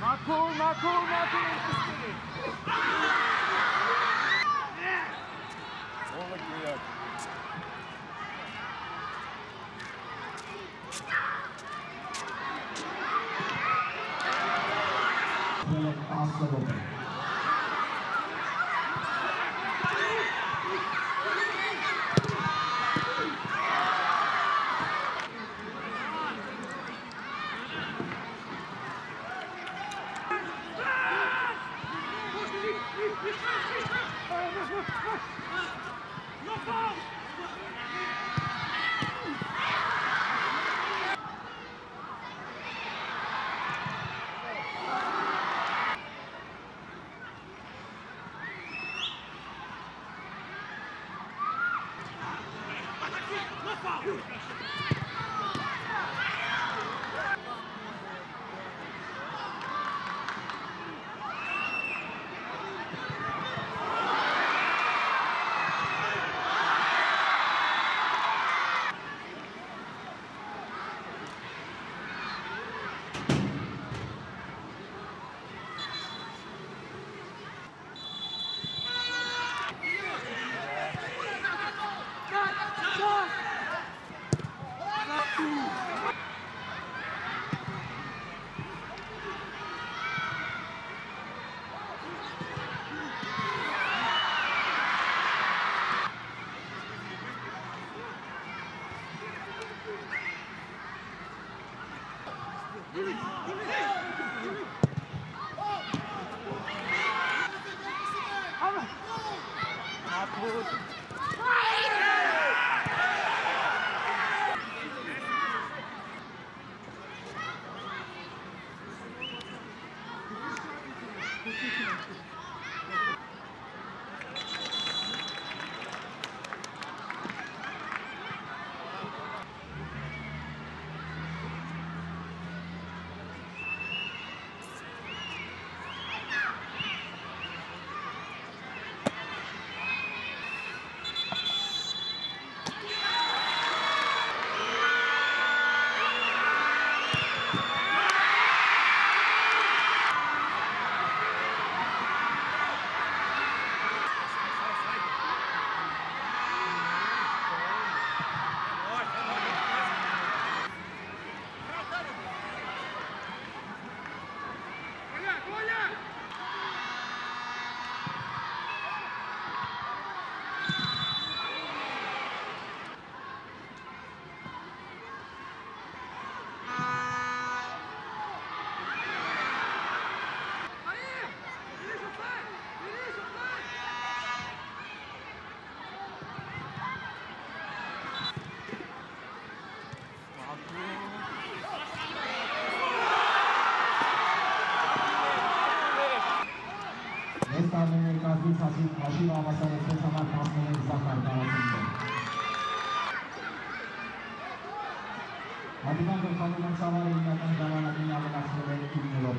Makul, makul, makul etkisleri. Oğlak uyak. Aslan oldu. Asla bakın. Հայաստանի ներկայացնի Հաշիվ Հաշիվ Համասարեցվեց համար 13 սակար տարածում։ Հանդիպան գրխանում են Սավարի իրական ժամանակին ավելացնել է 9-ով։